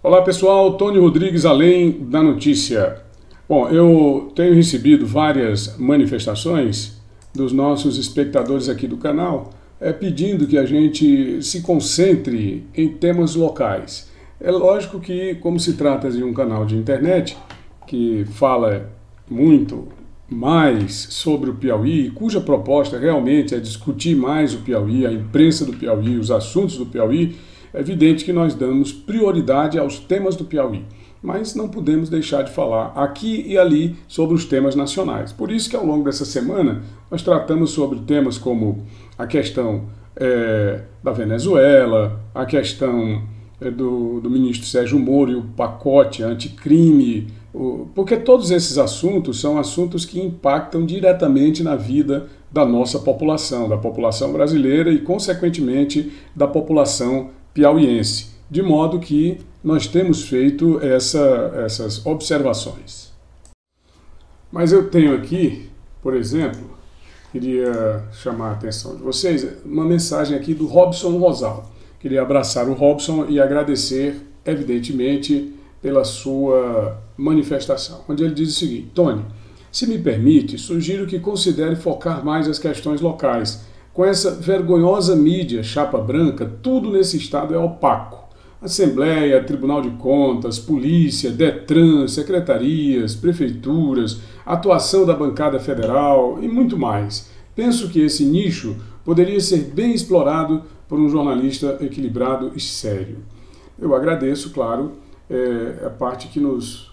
Olá pessoal, Tony Rodrigues, além da notícia. Bom, eu tenho recebido várias manifestações dos nossos espectadores aqui do canal é, pedindo que a gente se concentre em temas locais. É lógico que, como se trata de um canal de internet que fala muito mais sobre o Piauí, cuja proposta realmente é discutir mais o Piauí, a imprensa do Piauí, os assuntos do Piauí, é evidente que nós damos prioridade aos temas do Piauí, mas não podemos deixar de falar aqui e ali sobre os temas nacionais. Por isso que ao longo dessa semana nós tratamos sobre temas como a questão é, da Venezuela, a questão é, do, do ministro Sérgio Moro e o pacote anticrime, porque todos esses assuntos são assuntos que impactam diretamente na vida da nossa população, da população brasileira e, consequentemente, da população piauiense, de modo que nós temos feito essa, essas observações. Mas eu tenho aqui, por exemplo, queria chamar a atenção de vocês, uma mensagem aqui do Robson Rosal. Queria abraçar o Robson e agradecer, evidentemente, pela sua manifestação, onde ele diz o seguinte: Tony, se me permite, sugiro que considere focar mais as questões locais com essa vergonhosa mídia chapa branca, tudo nesse estado é opaco. Assembleia, Tribunal de Contas, Polícia, Detran, secretarias, prefeituras, atuação da bancada federal e muito mais. Penso que esse nicho poderia ser bem explorado por um jornalista equilibrado e sério. Eu agradeço, claro, é, a parte que nos,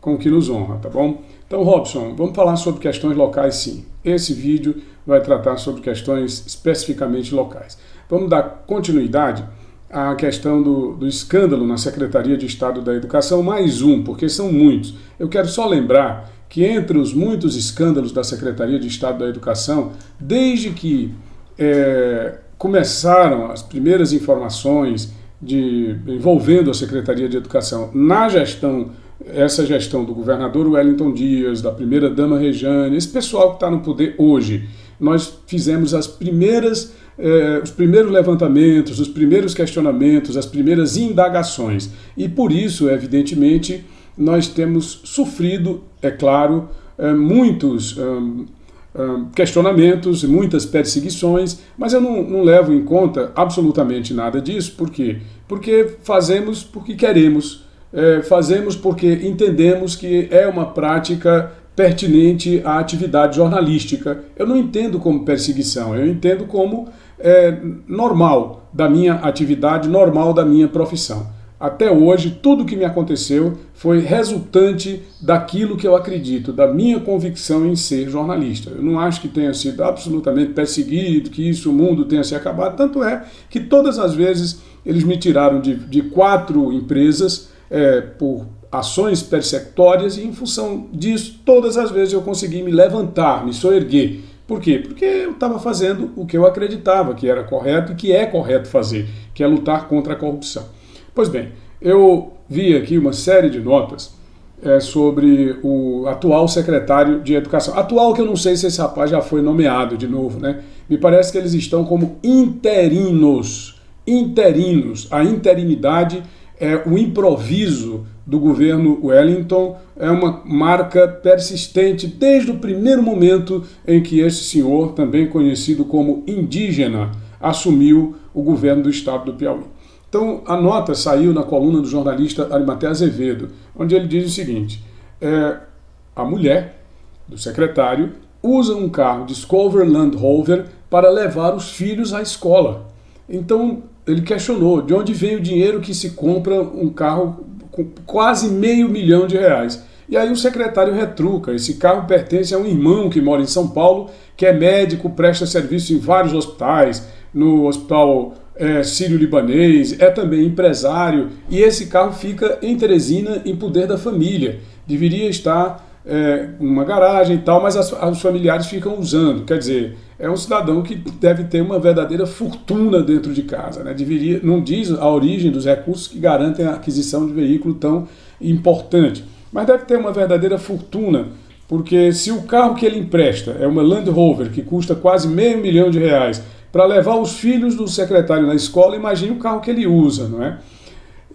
com que nos honra, tá bom? Então, Robson, vamos falar sobre questões locais sim. Esse vídeo vai tratar sobre questões especificamente locais. Vamos dar continuidade à questão do, do escândalo na Secretaria de Estado da Educação, mais um, porque são muitos. Eu quero só lembrar que entre os muitos escândalos da Secretaria de Estado da Educação, desde que é, começaram as primeiras informações de, envolvendo a Secretaria de Educação na gestão essa gestão do governador Wellington Dias, da primeira-dama Rejane, esse pessoal que está no poder hoje, nós fizemos as primeiras, eh, os primeiros levantamentos, os primeiros questionamentos, as primeiras indagações. E por isso, evidentemente, nós temos sofrido, é claro, eh, muitos hum, hum, questionamentos, muitas perseguições, mas eu não, não levo em conta absolutamente nada disso. Por quê? Porque fazemos porque queremos é, fazemos porque entendemos que é uma prática pertinente à atividade jornalística. Eu não entendo como perseguição, eu entendo como é, normal da minha atividade, normal da minha profissão. Até hoje, tudo que me aconteceu foi resultante daquilo que eu acredito, da minha convicção em ser jornalista. Eu não acho que tenha sido absolutamente perseguido, que isso, o mundo tenha se acabado. Tanto é que todas as vezes eles me tiraram de, de quatro empresas é, por ações persecutórias e em função disso, todas as vezes eu consegui me levantar, me soerguer. Por quê? Porque eu estava fazendo o que eu acreditava que era correto e que é correto fazer, que é lutar contra a corrupção. Pois bem, eu vi aqui uma série de notas é, sobre o atual secretário de Educação. Atual que eu não sei se esse rapaz já foi nomeado de novo, né? Me parece que eles estão como interinos. Interinos. A interinidade é, o improviso do governo Wellington é uma marca persistente desde o primeiro momento em que esse senhor, também conhecido como indígena, assumiu o governo do estado do Piauí. Então, a nota saiu na coluna do jornalista Arimaté Azevedo, onde ele diz o seguinte: é, a mulher do secretário usa um carro Discover Land Rover para levar os filhos à escola. Então, ele questionou de onde vem o dinheiro que se compra um carro com quase meio milhão de reais. E aí o secretário retruca: esse carro pertence a um irmão que mora em São Paulo, que é médico, presta serviço em vários hospitais, no hospital é, sírio-libanês, é também empresário, e esse carro fica em Teresina, em poder da família. Deveria estar é, uma garagem e tal, mas as, os familiares ficam usando. Quer dizer, é um cidadão que deve ter uma verdadeira fortuna dentro de casa. Né? Deveria, não diz a origem dos recursos que garantem a aquisição de veículo tão importante, mas deve ter uma verdadeira fortuna, porque se o carro que ele empresta é uma Land Rover que custa quase meio milhão de reais para levar os filhos do secretário na escola, imagine o carro que ele usa, não é?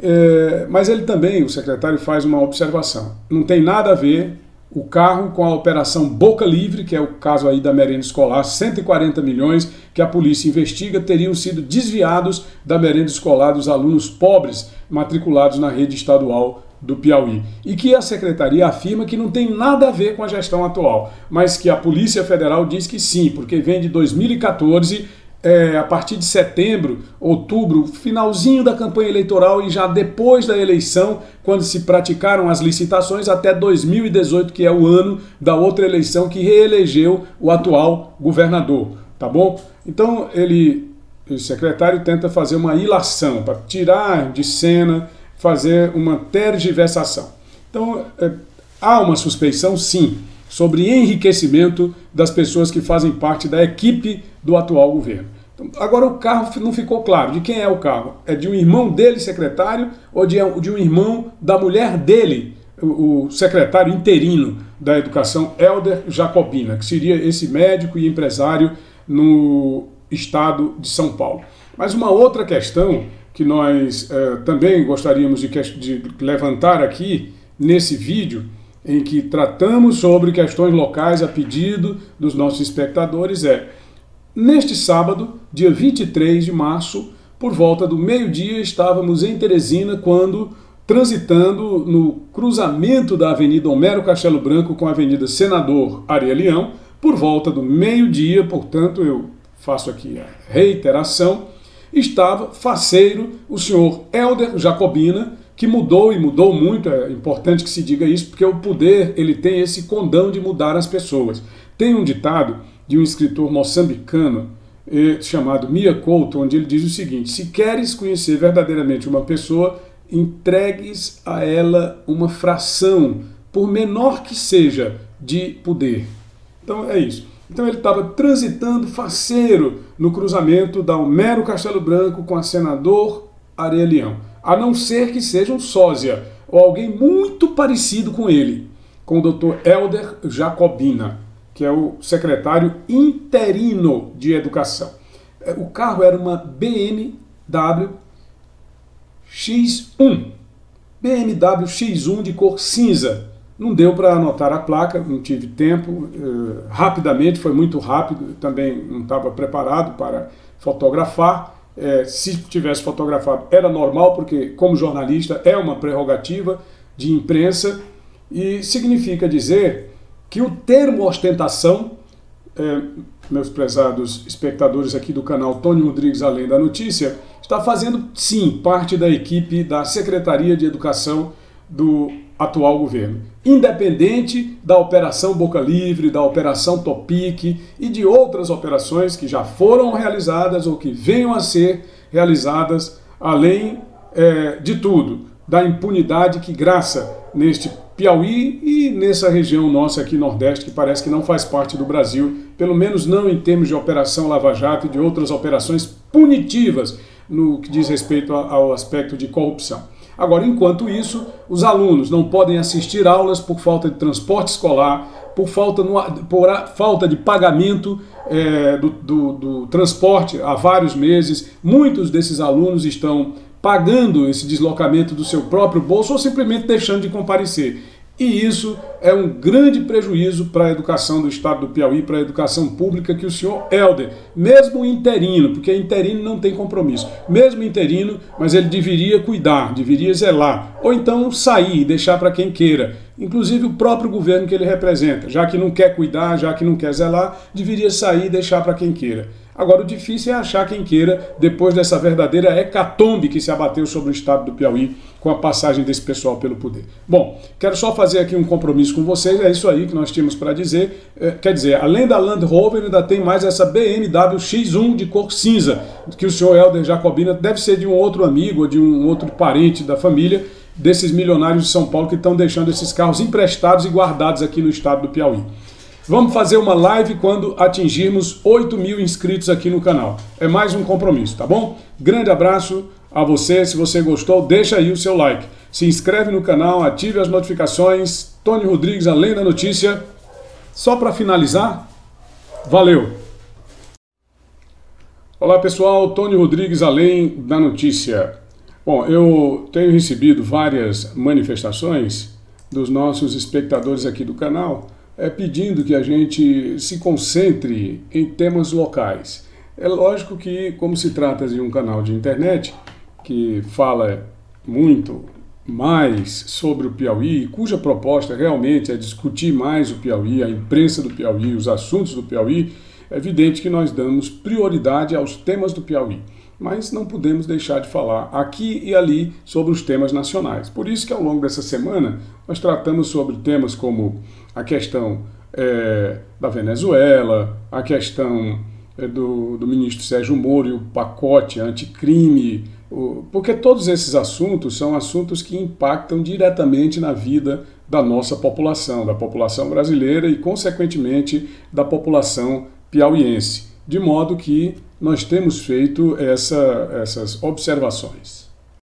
É, mas ele também, o secretário, faz uma observação. Não tem nada a ver o carro com a operação Boca Livre, que é o caso aí da merenda escolar, 140 milhões que a polícia investiga teriam sido desviados da merenda escolar dos alunos pobres matriculados na rede estadual do Piauí. E que a secretaria afirma que não tem nada a ver com a gestão atual, mas que a Polícia Federal diz que sim, porque vem de 2014 é, a partir de setembro, outubro, finalzinho da campanha eleitoral e já depois da eleição, quando se praticaram as licitações, até 2018, que é o ano da outra eleição que reelegeu o atual governador, tá bom? Então ele, o secretário tenta fazer uma ilação para tirar de cena, fazer uma tergiversação. Então é, há uma suspeição, sim, sobre enriquecimento das pessoas que fazem parte da equipe do atual governo. Então, agora o carro não ficou claro. De quem é o carro? É de um irmão dele, secretário, ou de, de um irmão da mulher dele, o, o secretário interino da Educação, Helder Jacobina, que seria esse médico e empresário no estado de São Paulo. Mas uma outra questão que nós eh, também gostaríamos de, de levantar aqui nesse vídeo em que tratamos sobre questões locais a pedido dos nossos espectadores é: neste sábado, dia 23 de março, por volta do meio-dia, estávamos em Teresina quando, transitando no cruzamento da Avenida Homero Castelo Branco com a Avenida Senador Aria Leão, por volta do meio-dia, portanto, eu faço aqui a reiteração, estava faceiro o senhor Helder Jacobina, que mudou e mudou muito, é importante que se diga isso, porque o poder ele tem esse condão de mudar as pessoas. Tem um ditado de um escritor moçambicano eh, chamado Mia Couto, onde ele diz o seguinte: se queres conhecer verdadeiramente uma pessoa, entregues a ela uma fração, por menor que seja, de poder. Então é isso. Então ele estava transitando faceiro no cruzamento da Homero Castelo Branco com a senador Areia Leão a não ser que seja um sósia ou alguém muito parecido com ele, com o Dr. Helder Jacobina, que é o secretário interino de educação. É, o carro era uma BMW X1, BMW X1 de cor cinza. Não deu para anotar a placa, não tive tempo. Uh, rapidamente, foi muito rápido, também não estava preparado para fotografar é, se tivesse fotografado era normal, porque como jornalista é uma prerrogativa de imprensa e significa dizer que o termo ostentação, é, meus prezados espectadores aqui do canal Tony Rodrigues Além da Notícia, está fazendo sim parte da equipe da Secretaria de Educação do atual governo. Independente da Operação Boca Livre, da Operação Topic e de outras operações que já foram realizadas ou que venham a ser realizadas, além é, de tudo, da impunidade que graça neste Piauí e nessa região nossa aqui Nordeste, que parece que não faz parte do Brasil, pelo menos não em termos de Operação Lava Jato e de outras operações punitivas no que diz respeito ao aspecto de corrupção. Agora, enquanto isso, os alunos não podem assistir aulas por falta de transporte escolar, por falta, no, por falta de pagamento é, do, do, do transporte há vários meses. Muitos desses alunos estão pagando esse deslocamento do seu próprio bolso ou simplesmente deixando de comparecer. E isso é um grande prejuízo para a educação do Estado do Piauí, para a educação pública, que o senhor Helder, mesmo interino, porque interino não tem compromisso, mesmo interino, mas ele deveria cuidar, deveria zelar, ou então sair e deixar para quem queira, inclusive o próprio governo que ele representa, já que não quer cuidar, já que não quer zelar, deveria sair e deixar para quem queira. Agora, o difícil é achar quem queira, depois dessa verdadeira hecatombe que se abateu sobre o estado do Piauí com a passagem desse pessoal pelo poder. Bom, quero só fazer aqui um compromisso com vocês, é isso aí que nós tínhamos para dizer. É, quer dizer, além da Land Rover, ainda tem mais essa BMW X1 de cor cinza, que o senhor Helder Jacobina deve ser de um outro amigo ou de um outro parente da família desses milionários de São Paulo que estão deixando esses carros emprestados e guardados aqui no estado do Piauí. Vamos fazer uma live quando atingirmos 8 mil inscritos aqui no canal. É mais um compromisso, tá bom? Grande abraço a você. Se você gostou, deixa aí o seu like. Se inscreve no canal, ative as notificações. Tony Rodrigues, Além da Notícia. Só para finalizar, valeu! Olá pessoal, Tony Rodrigues, Além da Notícia. Bom, eu tenho recebido várias manifestações dos nossos espectadores aqui do canal é, pedindo que a gente se concentre em temas locais. É lógico que, como se trata de um canal de internet que fala muito mais sobre o Piauí, cuja proposta realmente é discutir mais o Piauí, a imprensa do Piauí, os assuntos do Piauí, é evidente que nós damos prioridade aos temas do Piauí mas não podemos deixar de falar aqui e ali sobre os temas nacionais. Por isso que ao longo dessa semana nós tratamos sobre temas como a questão é, da Venezuela, a questão é, do, do ministro Sérgio Moro e o pacote anticrime, o, porque todos esses assuntos são assuntos que impactam diretamente na vida da nossa população, da população brasileira e, consequentemente, da população piauiense. De modo que nós temos feito essa, essas observações.